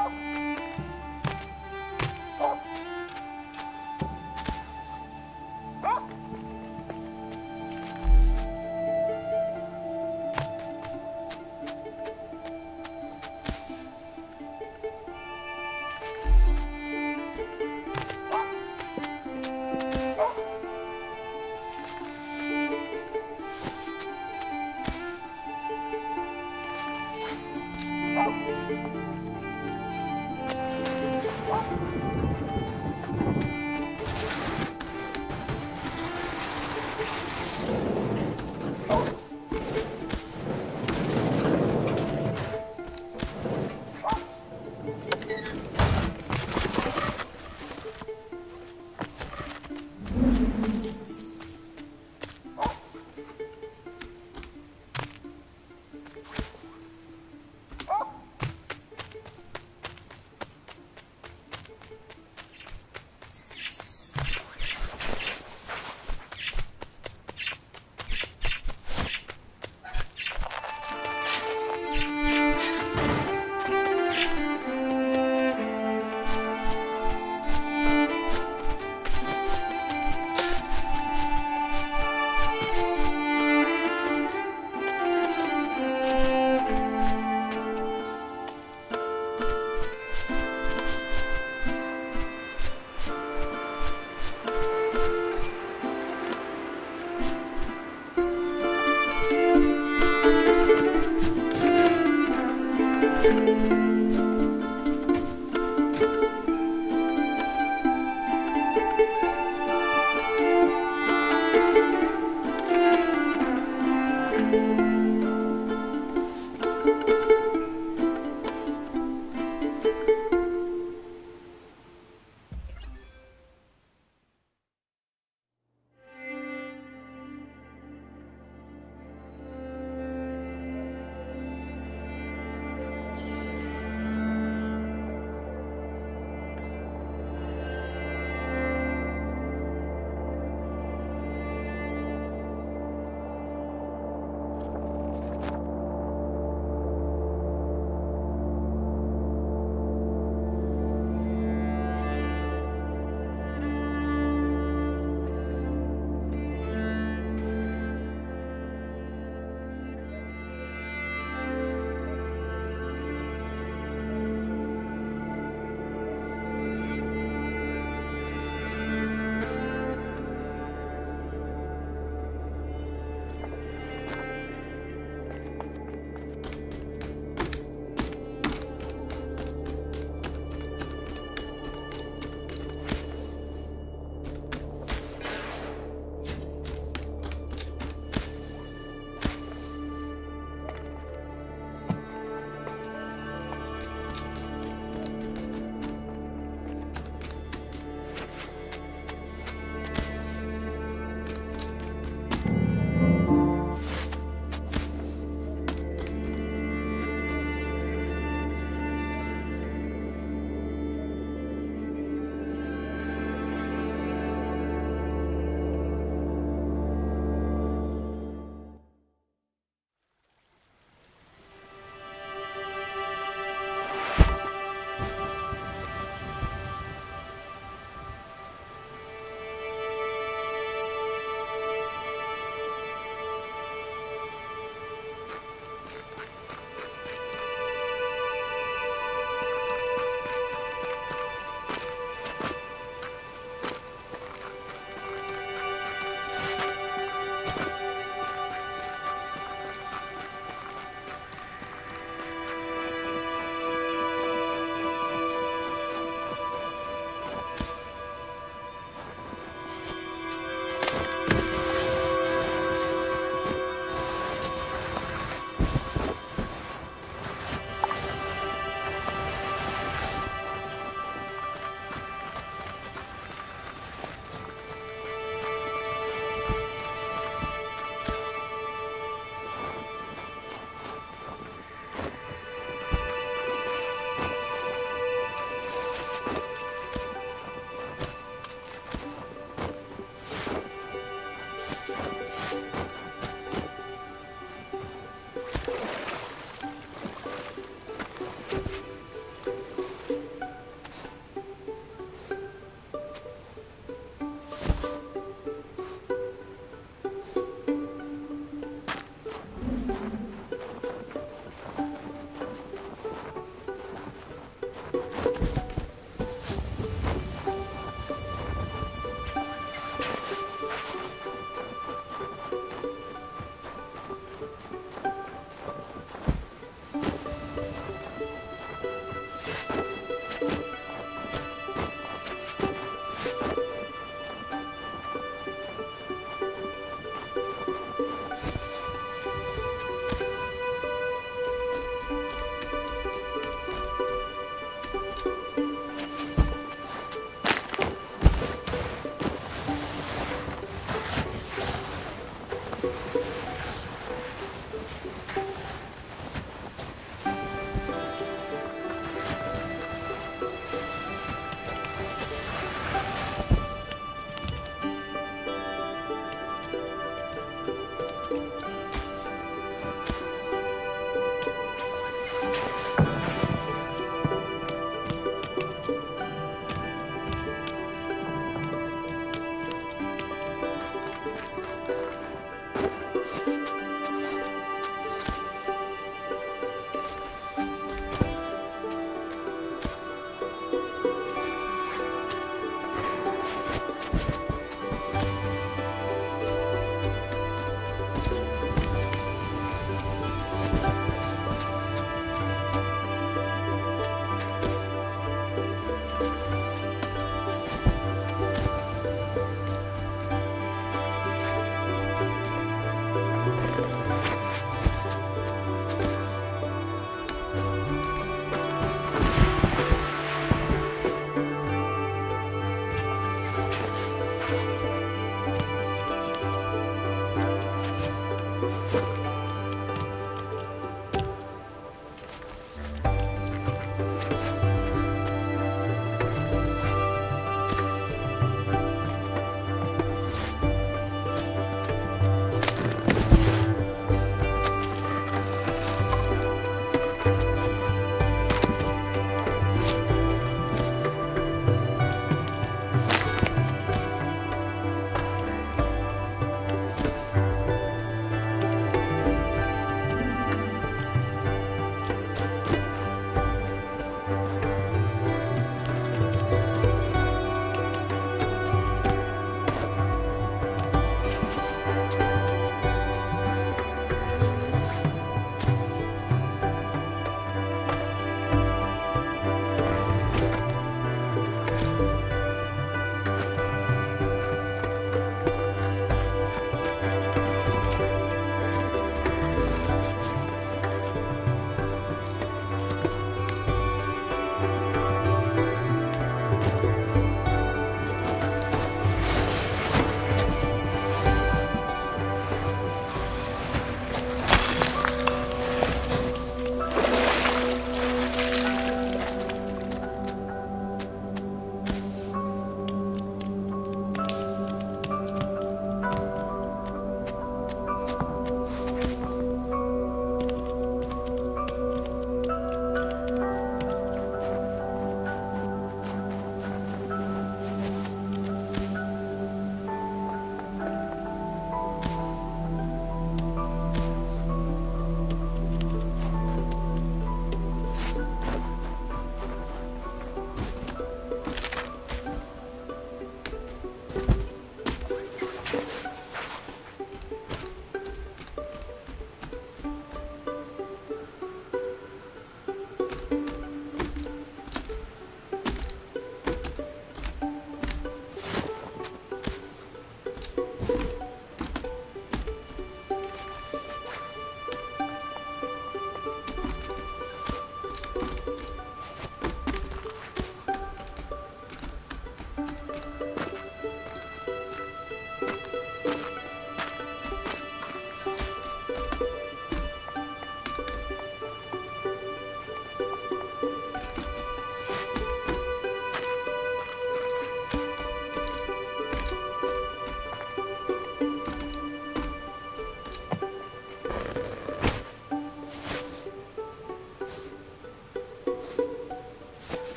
Oh.